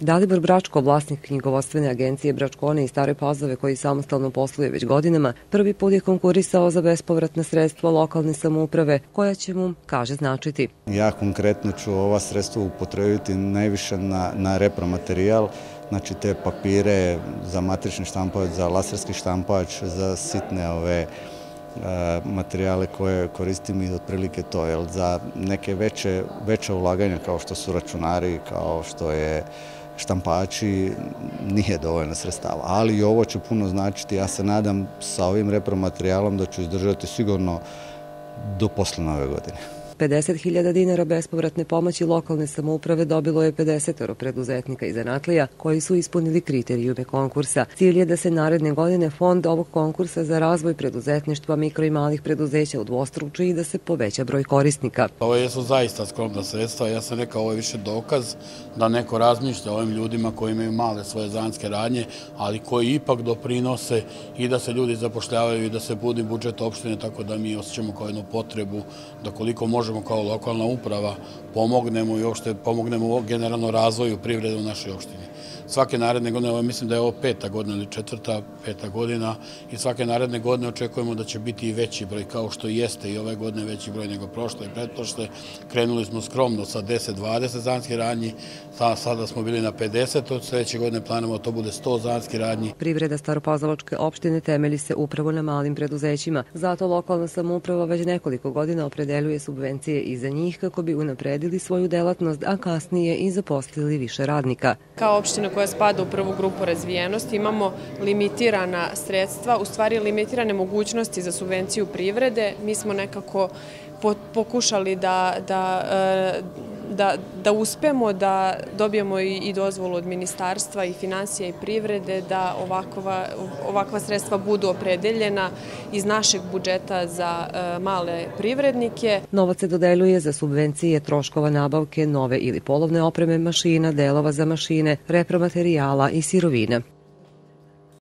Dalibor Bračko, vlasnik knjigovostvene agencije Bračkone i Stare Pazove koji samostalno posluje već godinama, prvi put je konkurisao za bespovratna sredstva lokalne samouprave koja će mu, kaže, značiti. Ja konkretno ću ova sredstva upotrebiti najviše na, na repromaterijal, znači te papire za matrični štampač, za laserski štampač, za sitne ove E, materijale koje koristim i otprilike to, jer za neke veće, veće ulaganja kao što su računari, kao što je štampači, nije dovoljno sredstava. Ali i ovo će puno značiti, ja se nadam sa ovim repromaterijalom da ću izdržati sigurno do posle nove godine. 50.000 dinara bespovratne pomoći lokalne samouprave dobilo je 50 preduzetnika i zanatlija koji su ispunili kriterijume konkursa. Cilj je da se naredne godine fond ovog konkursa za razvoj preduzetništva mikro i malih preduzeća udvostruči i da se poveća broj korisnika. Ovo jesu zaista skromna sredstva. Ja sam rekao ovo je više dokaz da neko razmišlja o ovim ljudima koji imaju male svoje zanske radnje, ali koji ipak doprinose i da se ljudi zapošljavaju i da se budi budžet opštine, tako da mi osjećamo kao jednu potrebu da koliko možemo možemo kao lokalna uprava pomognemo i uopšte pomognemo generalno razvoju privrede u našoj opštini svake naredne godine, ovo mislim da je ovo peta godina ili četvrta, peta godina i svake naredne godine očekujemo da će biti i veći broj kao što jeste i ove godine veći broj nego prošle i pretprošle. Krenuli smo skromno sa 10-20 zanski radnji, sada smo bili na 50, od sledeće godine planamo da to bude 100 zanski radnji. Privreda Staropazaločke opštine temeli se upravo na malim preduzećima, zato lokalna samouprava već nekoliko godina opredeljuje subvencije i za njih kako bi unapredili svoju delatnost, a kasnije i zaposlili više radnika. Kao opština koja spada u prvu grupu razvijenosti, imamo limitirana sredstva, u stvari limitirane mogućnosti za subvenciju privrede. Mi smo nekako pokušali da, da e, da, da uspemo da dobijemo i, dozvolu od ministarstva i financija i privrede da ovakva, ovakva sredstva budu opredeljena iz našeg budžeta za e, male privrednike. Novac se dodeljuje za subvencije troškova nabavke nove ili polovne opreme mašina, delova za mašine, repromaterijala i sirovina.